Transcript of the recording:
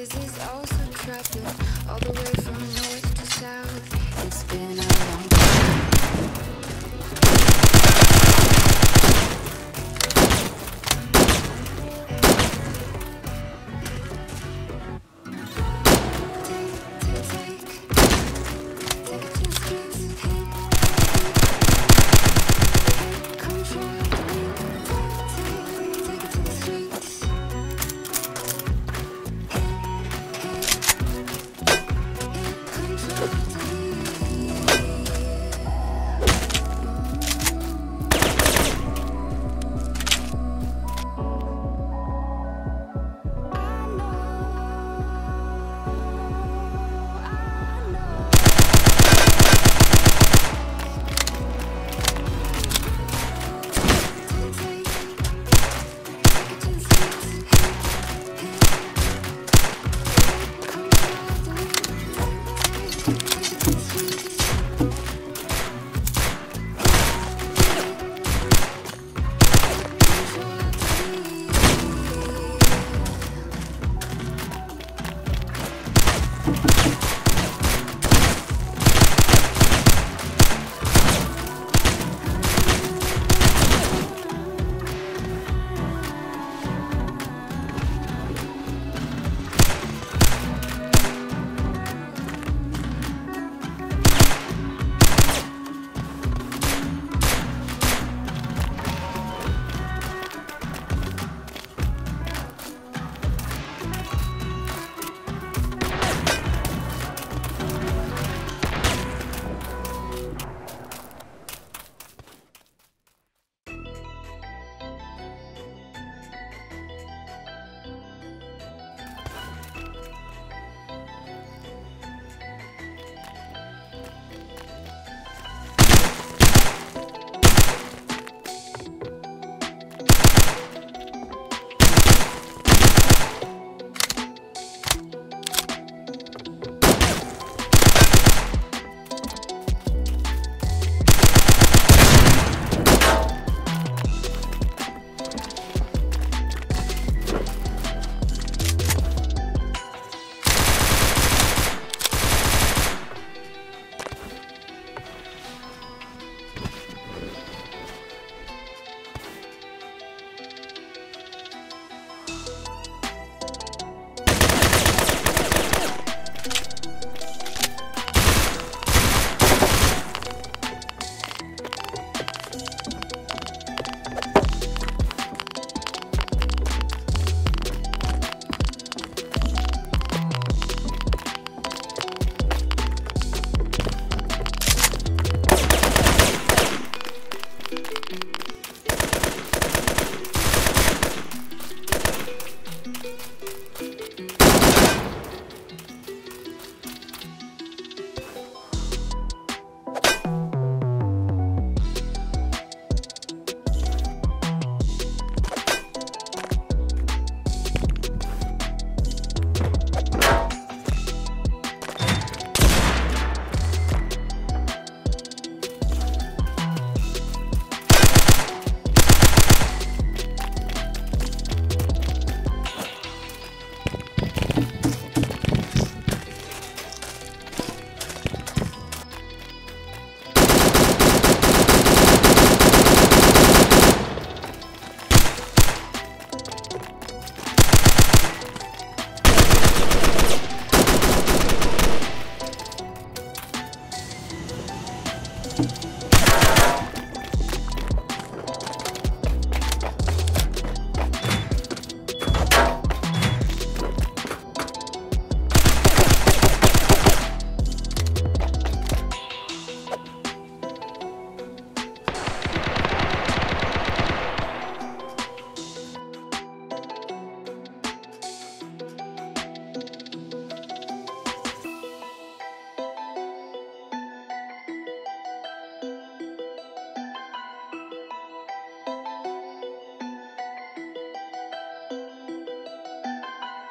is he's also trapping all the way from north to south.